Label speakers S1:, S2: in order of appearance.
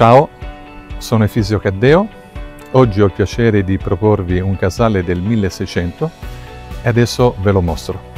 S1: Ciao, sono Efisio Caddeo. Oggi ho il piacere di proporvi un casale del 1600 e adesso ve lo mostro.